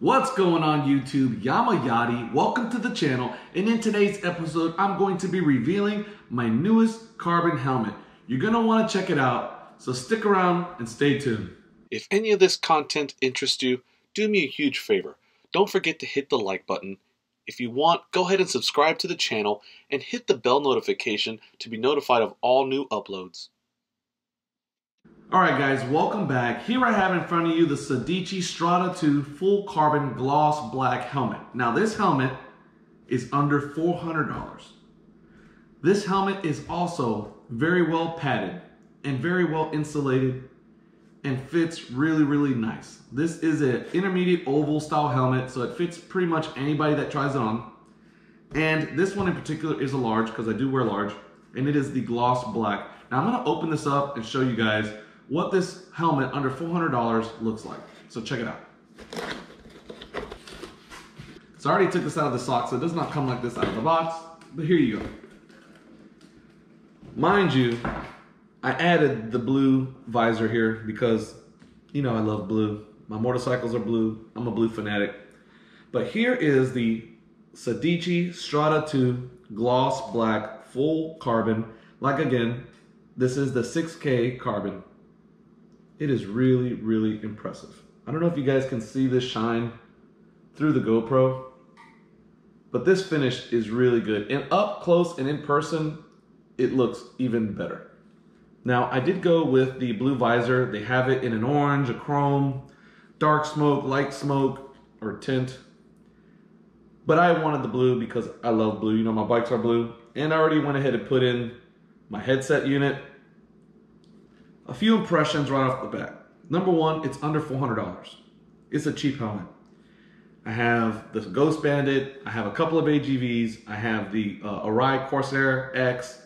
What's going on YouTube? YamaYari. Welcome to the channel. And in today's episode, I'm going to be revealing my newest carbon helmet. You're going to want to check it out. So stick around and stay tuned. If any of this content interests you, do me a huge favor. Don't forget to hit the like button. If you want, go ahead and subscribe to the channel and hit the bell notification to be notified of all new uploads. All right, guys, welcome back. Here I have in front of you the Sedici Strada 2 full carbon gloss black helmet. Now, this helmet is under $400. This helmet is also very well padded and very well insulated and fits really, really nice. This is an intermediate oval style helmet, so it fits pretty much anybody that tries it on. And this one in particular is a large, because I do wear large, and it is the gloss black. Now I'm gonna open this up and show you guys what this helmet under $400 looks like. So check it out. So I already took this out of the sock, so it does not come like this out of the box, but here you go. Mind you, I added the blue visor here because, you know, I love blue. My motorcycles are blue. I'm a blue fanatic. But here is the Sedici Strada 2 Gloss Black Full Carbon. Like again, this is the 6K carbon. It is really, really impressive. I don't know if you guys can see this shine through the GoPro, but this finish is really good. And up close and in person, it looks even better. Now, I did go with the blue visor. They have it in an orange, a chrome, dark smoke, light smoke, or tint. But I wanted the blue because I love blue. You know, my bikes are blue. And I already went ahead and put in my headset unit a few impressions right off the bat. Number one, it's under $400. It's a cheap helmet. I have the Ghost Bandit. I have a couple of AGVs. I have the uh, Arai Corsair X.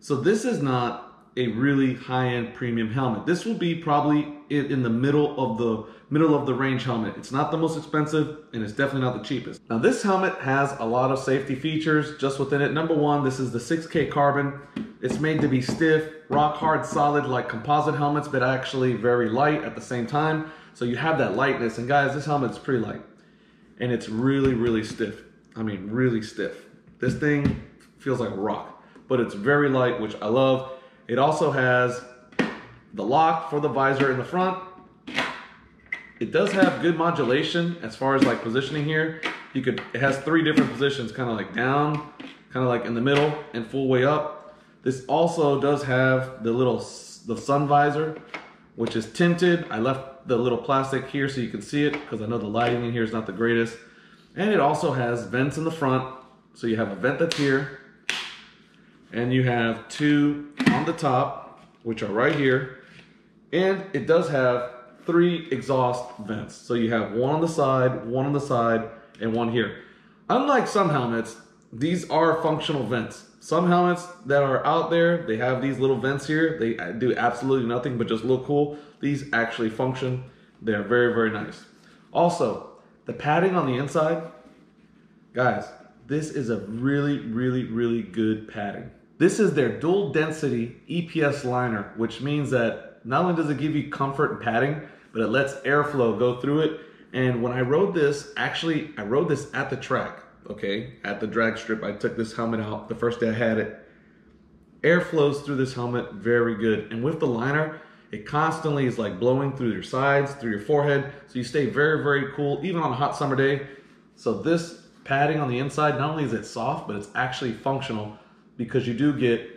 So this is not a really high-end premium helmet. This will be probably in the middle of the middle of the range helmet. It's not the most expensive and it's definitely not the cheapest. Now this helmet has a lot of safety features just within it. Number one, this is the 6K carbon. It's made to be stiff, rock hard, solid like composite helmets, but actually very light at the same time. So you have that lightness. And guys, this helmet's pretty light and it's really, really stiff. I mean, really stiff. This thing feels like a rock, but it's very light, which I love. It also has the lock for the visor in the front. It does have good modulation as far as like positioning here. You could, it has three different positions, kind of like down, kind of like in the middle and full way up. This also does have the little, the sun visor, which is tinted. I left the little plastic here so you can see it because I know the lighting in here is not the greatest. And it also has vents in the front. So you have a vent that's here and you have two on the top, which are right here. And it does have three exhaust vents. So you have one on the side, one on the side, and one here. Unlike some helmets, these are functional vents. Some helmets that are out there, they have these little vents here. They do absolutely nothing but just look cool. These actually function. They're very, very nice. Also, the padding on the inside, guys, this is a really, really, really good padding. This is their dual density EPS liner, which means that not only does it give you comfort and padding, but it lets airflow go through it. And when I rode this, actually, I rode this at the track, okay? At the drag strip, I took this helmet out the first day I had it. Air flows through this helmet very good. And with the liner, it constantly is like blowing through your sides, through your forehead. So you stay very, very cool, even on a hot summer day. So this padding on the inside, not only is it soft, but it's actually functional because you do get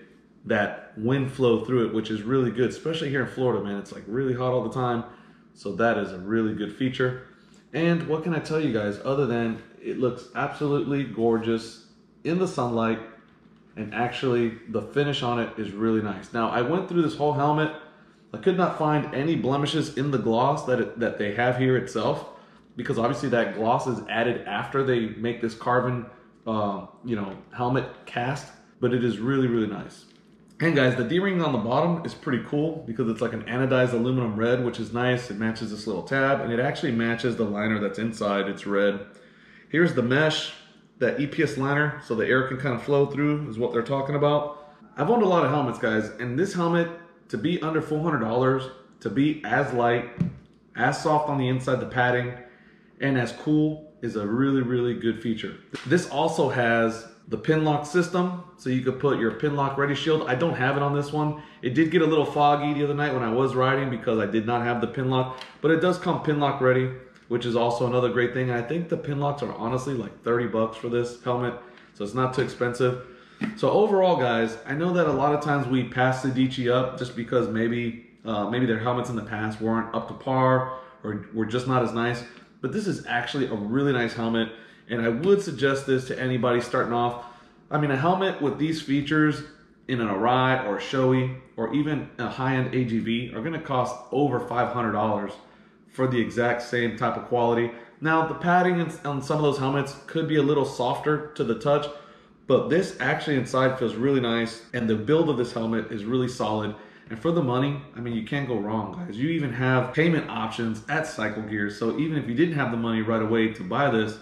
that wind flow through it, which is really good, especially here in Florida, man. It's like really hot all the time. So that is a really good feature. And what can I tell you guys other than it looks absolutely gorgeous in the sunlight and actually the finish on it is really nice. Now I went through this whole helmet. I could not find any blemishes in the gloss that, it, that they have here itself because obviously that gloss is added after they make this carbon, uh, you know, helmet cast but it is really, really nice. And guys, the D-ring on the bottom is pretty cool because it's like an anodized aluminum red, which is nice. It matches this little tab and it actually matches the liner that's inside. It's red. Here's the mesh, that EPS liner, so the air can kind of flow through is what they're talking about. I've owned a lot of helmets, guys, and this helmet, to be under $400, to be as light, as soft on the inside, the padding, and as cool is a really, really good feature. This also has the pin lock system, so you could put your pin lock ready shield. I don't have it on this one. It did get a little foggy the other night when I was riding because I did not have the pin lock, but it does come pin lock ready, which is also another great thing. I think the pin locks are honestly like 30 bucks for this helmet, so it's not too expensive. So overall, guys, I know that a lot of times we pass Sedici up just because maybe uh, maybe their helmets in the past weren't up to par or were just not as nice. But this is actually a really nice helmet, and I would suggest this to anybody starting off. I mean, a helmet with these features in an Arai or Shoei or even a high-end AGV are going to cost over $500 for the exact same type of quality. Now, the padding on some of those helmets could be a little softer to the touch, but this actually inside feels really nice, and the build of this helmet is really solid. And for the money, I mean, you can't go wrong, guys. You even have payment options at Cycle Gear. So even if you didn't have the money right away to buy this,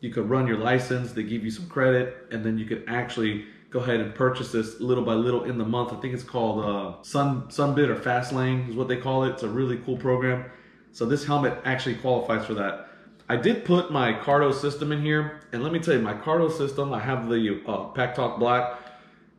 you could run your license, they give you some credit, and then you could actually go ahead and purchase this little by little in the month. I think it's called uh, Sun Sunbit or Fastlane is what they call it. It's a really cool program. So this helmet actually qualifies for that. I did put my Cardo system in here, and let me tell you, my Cardo system, I have the uh, Pack Talk Black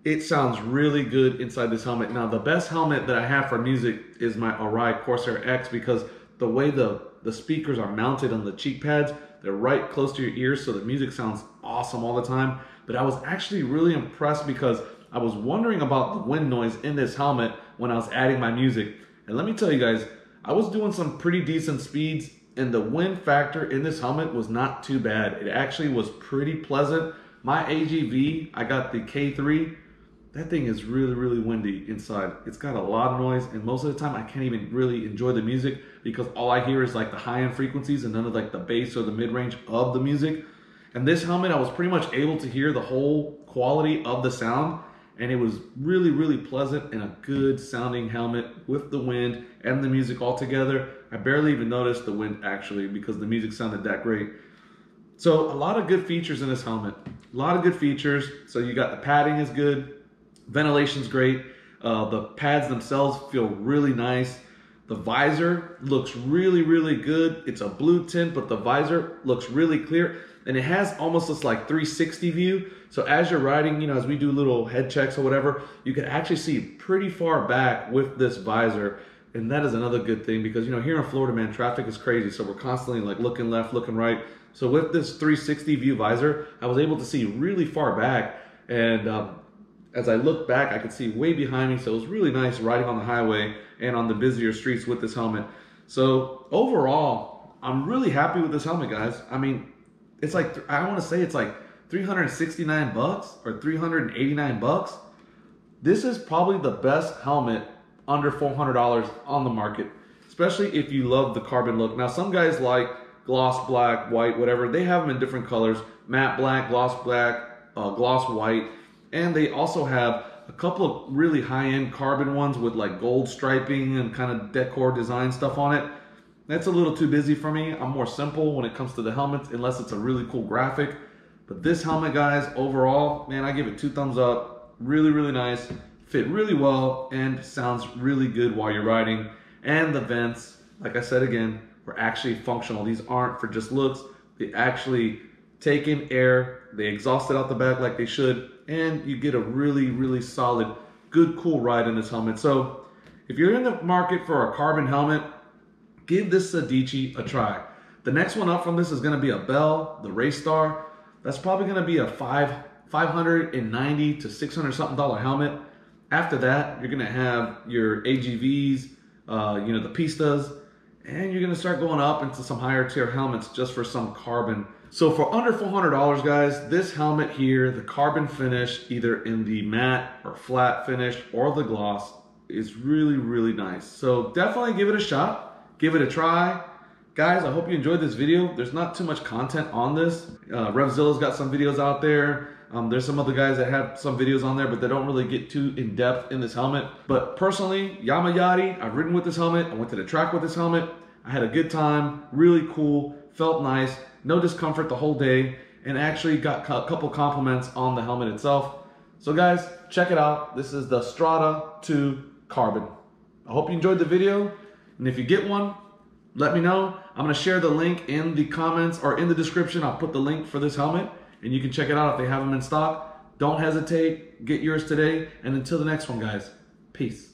it sounds really good inside this helmet. Now, the best helmet that I have for music is my Arai Corsair X because the way the, the speakers are mounted on the cheek pads, they're right close to your ears, so the music sounds awesome all the time. But I was actually really impressed because I was wondering about the wind noise in this helmet when I was adding my music. And let me tell you guys, I was doing some pretty decent speeds and the wind factor in this helmet was not too bad. It actually was pretty pleasant. My AGV, I got the K3, that thing is really, really windy inside. It's got a lot of noise, and most of the time I can't even really enjoy the music because all I hear is like the high end frequencies and none of like the bass or the mid range of the music. And this helmet, I was pretty much able to hear the whole quality of the sound, and it was really, really pleasant and a good sounding helmet with the wind and the music all together. I barely even noticed the wind actually because the music sounded that great. So a lot of good features in this helmet. A lot of good features. So you got the padding is good, Ventilation's great. Uh, the pads themselves feel really nice. The visor looks really, really good. It's a blue tint, but the visor looks really clear. And it has almost this like 360 view. So as you're riding, you know, as we do little head checks or whatever, you can actually see pretty far back with this visor. And that is another good thing because, you know, here in Florida, man, traffic is crazy. So we're constantly like looking left, looking right. So with this 360 view visor, I was able to see really far back. And um, as I look back, I could see way behind me. So it was really nice riding on the highway and on the busier streets with this helmet. So overall, I'm really happy with this helmet, guys. I mean, it's like, I want to say it's like 369 bucks or 389 bucks. This is probably the best helmet under $400 on the market, especially if you love the carbon look. Now, some guys like gloss black, white, whatever. They have them in different colors, matte black, gloss black, uh, gloss white. And they also have a couple of really high-end carbon ones with like gold striping and kind of decor design stuff on it. That's a little too busy for me. I'm more simple when it comes to the helmets, unless it's a really cool graphic. But this helmet, guys, overall, man, I give it two thumbs up. Really, really nice. Fit really well and sounds really good while you're riding. And the vents, like I said again, were actually functional. These aren't for just looks. They actually take in air. They exhaust it out the back like they should and you get a really, really solid, good, cool ride in this helmet. So if you're in the market for a carbon helmet, give this Sedici a try. The next one up from this is gonna be a Bell, the Race Star. That's probably gonna be a five, 590 to 600 something dollar helmet. After that, you're gonna have your AGVs, uh, you know, the Pistas, and you're gonna start going up into some higher tier helmets just for some carbon so for under $400, guys, this helmet here, the carbon finish, either in the matte or flat finish or the gloss, is really, really nice. So definitely give it a shot, give it a try. Guys, I hope you enjoyed this video. There's not too much content on this. Uh, RevZilla's got some videos out there. Um, there's some other guys that have some videos on there, but they don't really get too in depth in this helmet. But personally, YamaYari, I've ridden with this helmet. I went to the track with this helmet. I had a good time, really cool, felt nice no discomfort the whole day, and actually got a couple compliments on the helmet itself. So guys, check it out. This is the Strada 2 Carbon. I hope you enjoyed the video, and if you get one, let me know. I'm gonna share the link in the comments or in the description. I'll put the link for this helmet, and you can check it out if they have them in stock. Don't hesitate. Get yours today. And until the next one, guys. Peace.